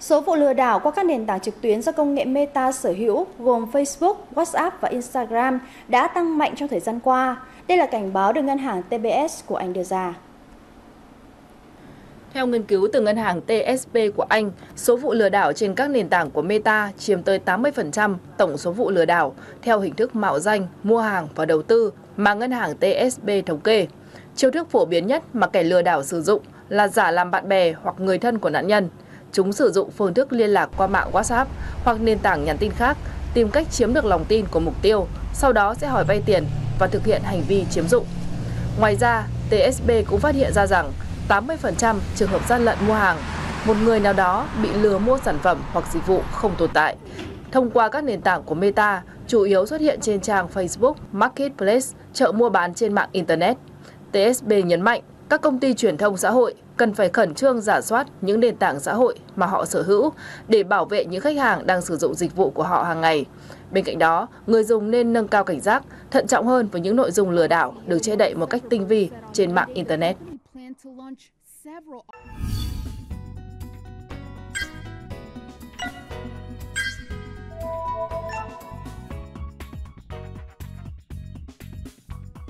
Số vụ lừa đảo qua các nền tảng trực tuyến do công nghệ Meta sở hữu gồm Facebook, WhatsApp và Instagram đã tăng mạnh trong thời gian qua. Đây là cảnh báo được ngân hàng TBS của Anh đưa ra. Theo nghiên cứu từ ngân hàng TSB của Anh, số vụ lừa đảo trên các nền tảng của Meta chiếm tới 80% tổng số vụ lừa đảo theo hình thức mạo danh, mua hàng và đầu tư mà ngân hàng TSB thống kê. Chiêu thức phổ biến nhất mà kẻ lừa đảo sử dụng là giả làm bạn bè hoặc người thân của nạn nhân. Chúng sử dụng phương thức liên lạc qua mạng WhatsApp hoặc nền tảng nhắn tin khác, tìm cách chiếm được lòng tin của mục tiêu, sau đó sẽ hỏi vay tiền và thực hiện hành vi chiếm dụng. Ngoài ra, TSB cũng phát hiện ra rằng 80% trường hợp gian lận mua hàng, một người nào đó bị lừa mua sản phẩm hoặc dịch vụ không tồn tại. Thông qua các nền tảng của Meta, chủ yếu xuất hiện trên trang Facebook, Marketplace, chợ mua bán trên mạng Internet. TSB nhấn mạnh các công ty truyền thông xã hội cần phải khẩn trương giả soát những nền tảng xã hội mà họ sở hữu để bảo vệ những khách hàng đang sử dụng dịch vụ của họ hàng ngày. Bên cạnh đó, người dùng nên nâng cao cảnh giác, thận trọng hơn với những nội dung lừa đảo được che đậy một cách tinh vi trên mạng Internet.